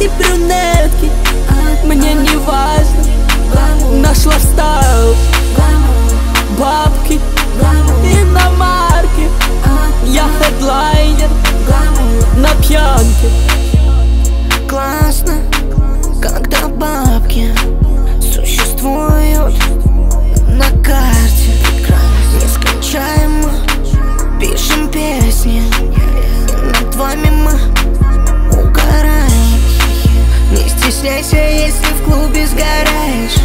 и брюнетки. Мне не важно Нашла стайл Бабки Иномарки Я хедлайнер На пьянке стесняйся, если в клубе сгораешь.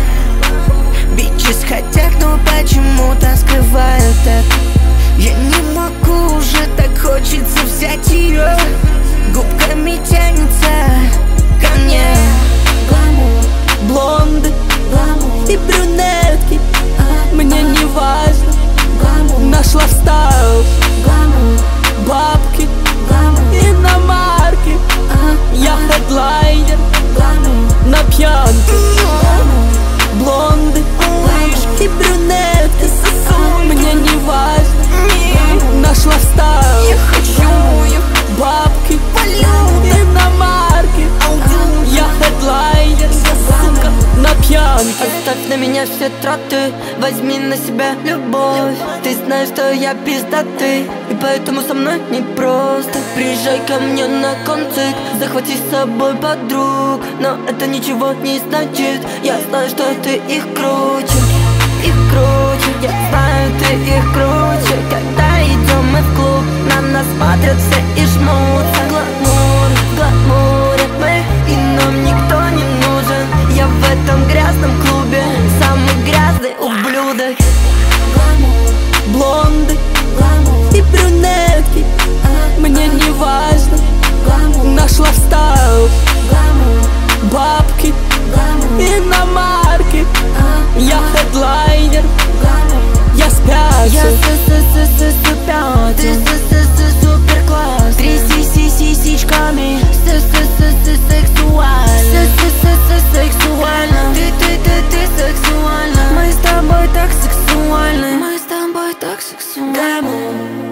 Бичес хотят, но почему-то скрывают это Я не могу уже, так хочется взять ее Губками тянется ко мне. Блонды и брюнетки. Мне не важно. Нашла стайл Оставь на меня все траты. Возьми на себя любовь. Ты знаешь, что я пиздатый И поэтому со мной не просто. Приезжай ко мне на концерт Захвати с собой подруг. Но это ничего не значит. Я знаю, что ты их круче Их круче vurulduk diamond